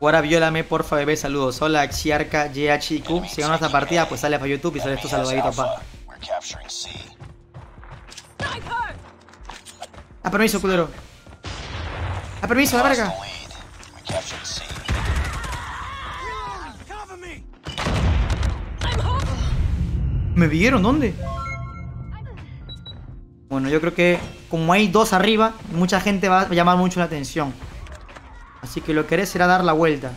Ahora viólame, porfa, bebé, saludos. Hola, Xiarca, GHIQ. Si ganas esta partida, pues sale para YouTube y sale esto saludadito, pa. A permiso, culero. A permiso, la verga. ¿Me vieron? ¿Dónde? Bueno, yo creo que como hay dos arriba, mucha gente va a llamar mucho la atención. Así que lo que haré será dar la vuelta.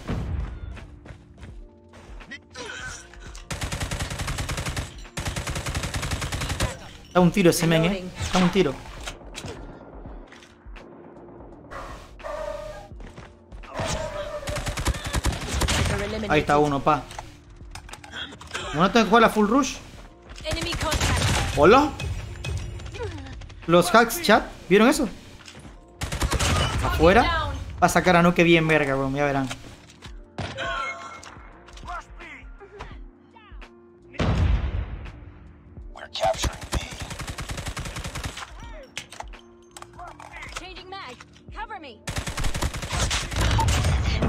Da un tiro ese men, eh. Da un tiro. Ahí está uno, pa. ¿No tengo que jugar la full rush? ¿Hola? Los hacks chat, ¿vieron eso? Afuera. Va a sacar a no que bien verga, bro, ya verán.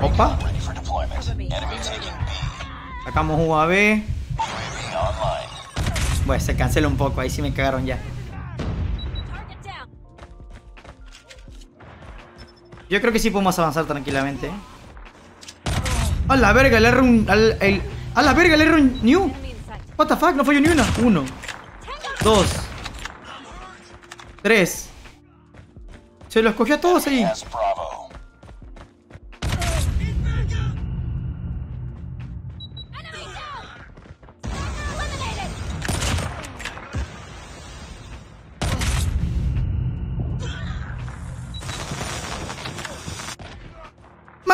Opa. Sacamos UAV. Bueno, se cancela un poco, ahí sí me cagaron ya. Yo creo que sí podemos avanzar tranquilamente. A la verga, el R1... el, a la verga, el R1 New. What the fuck, no falló ni una. Uno. Dos. Tres. Se los cogió a todos ahí.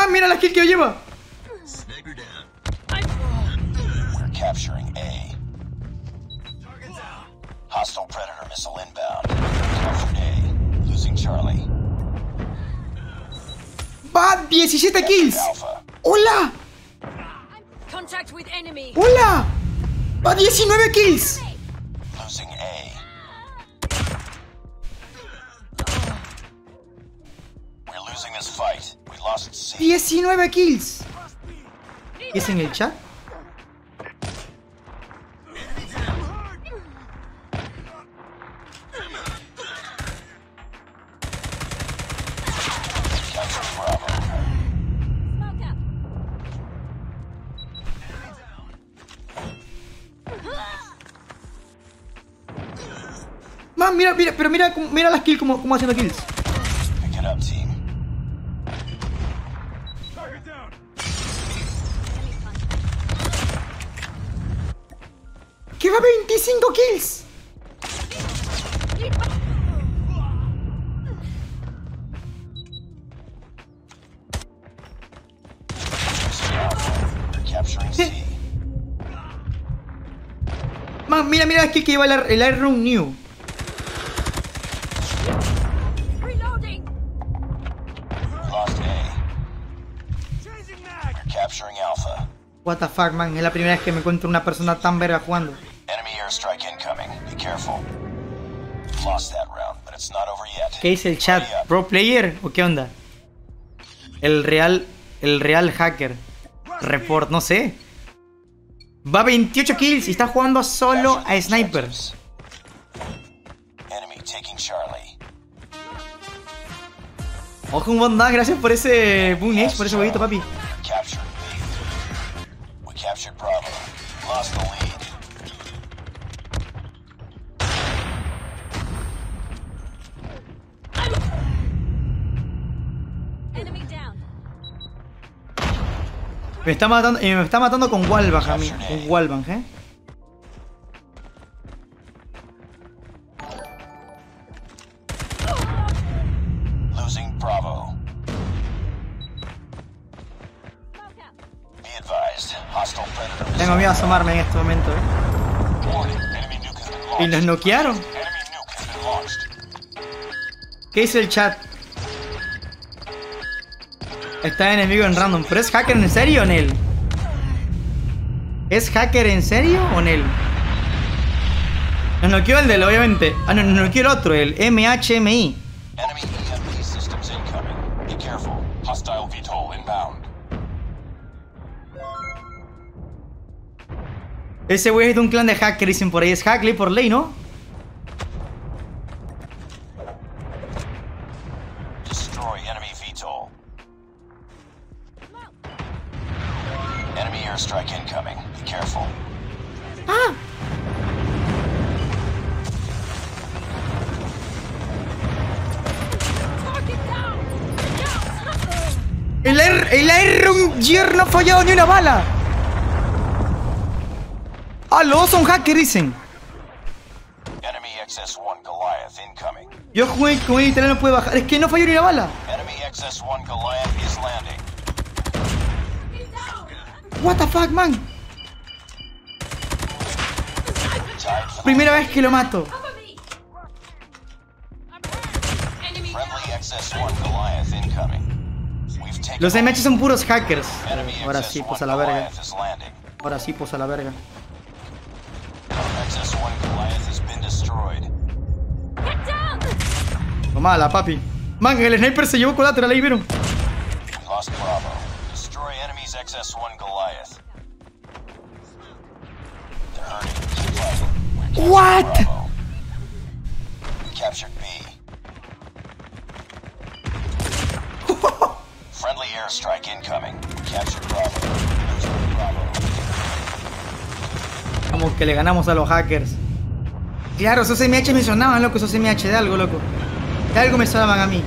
Mira la kill que lleva. We're capturing A. Hostile predator missile inbound. Captured A. Losing Charlie. Va 17 kills. Hola. Hola. Va 19 kills. 19 kills. ¿Qué es en el chat? Mira, mira, pero mira, mira las kills como, como haciendo kills. ¡Lleva 25 kills! Man, mira, mira la kill que lleva el, el Iron New. What the fuck, man. Es la primera vez que me encuentro una persona tan verga jugando. ¿Qué dice el chat? ¿Pro player o qué onda? El real, el real hacker. Report, no sé. Va 28 kills y está jugando solo a sniper. Ojo un bondad, gracias por ese boom, eh, por ese huevito, papi. Me está matando, me está matando con Wallbang a mí. Con Wallbang, eh. Tengo miedo a asomarme en este momento, eh. Y nos noquearon. ¿Qué dice el chat? Está enemigo en random. ¿Pero es hacker en serio o Nel? ¿Es hacker en serio o Nel? Nos noqueó el del, obviamente. Ah, no, nos noqueó el otro, el MHMI. Inbound. Ese güey es de un clan de hacker, dicen por ahí. Es Hackley por ley, ¿no? Airstrike incoming. Be careful. El Air, el Air no ha fallado ni una bala. Ah, los dos son hackers, dicen. Enemy XS-1 Goliath incoming. Yo jugué con él y no puede bajar. Es que no falló ni una bala. Enemy XS-1 Goliath is landing. What the fuck, man. Primera vez que lo mato. friendly XS-1 Goliath incoming. We've taken Los MH son puros hackers. Ahora sí, XS-1 pues a la verga. Ahora sí, pues a la verga. XS-1 Goliath has been destroyed. Tomala, papi. Man, el sniper se llevó colateral ahí, ¿vieron? What? Captured B. Friendly airstrike incoming. Captured Bravo. Captured Bravo. Vamos, que le ganamos a los hackers. Claro, esos MH me sonaban, loco. Esos MH de algo, loco. De algo me sonaban a mí.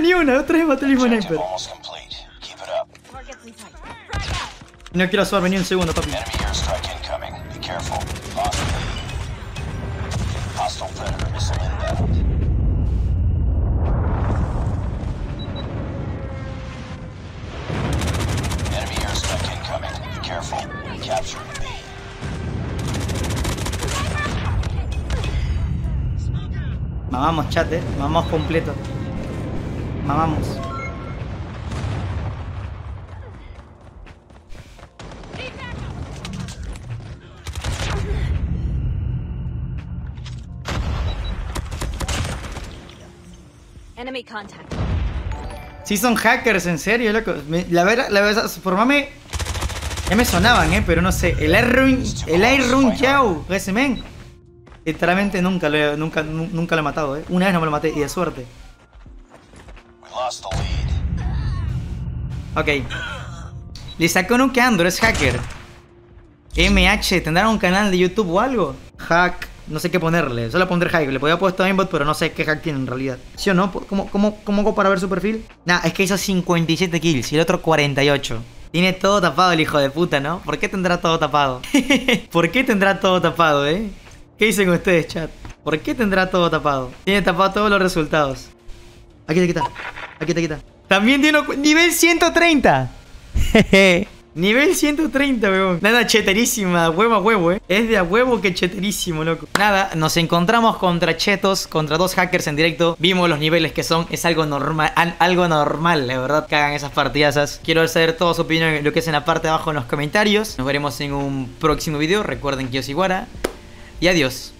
Ni una, otra vez maté el mismo sniper. No quiero subarme ni un segundo, papi. Mamamos, chat, eh. Mamamos completo. Mamamos. Enemy contact. Sí son hackers, en serio, loco. La verdad, la verdad, por mame... Ya me sonaban, eh, pero no sé. El Airrun... El Airrun Yao, ese men. Literalmente nunca lo, he- nunca, nu- nunca lo he matado, eh. Una vez no me lo maté, y de suerte. Ok. Le sacó un Andro, es hacker. MH, ¿tendrá un canal de YouTube o algo? Hack, no sé qué ponerle. Solo pondré hack. Le podía haber puesto aimbot, pero no sé qué hack tiene en realidad. ¿Sí o no? ¿Cómo, cómo, cómo hago para ver su perfil? Nah, es que hizo 57 kills y el otro 48. Tiene todo tapado el hijo de puta, ¿no? ¿Por qué tendrá todo tapado? ¿Por qué tendrá todo tapado, eh? ¿Qué dicen ustedes, chat? ¿Por qué tendrá todo tapado? Tiene tapado todos los resultados. Aquí te quita. Aquí te quita. También tiene nivel 130. Jeje. Nivel 130, weón. Nada, cheterísima, huevo a huevo, eh. Es de a huevo que cheterísimo, loco. Nada, nos encontramos contra chetos, contra dos hackers en directo. Vimos los niveles que son. Es algo normal, algo normal, la verdad, que hagan esas partidazas. Quiero saber toda su opinión lo que es en la parte de abajo en los comentarios. Nos veremos en un próximo video. Recuerden que yo soy Guara. Y adiós.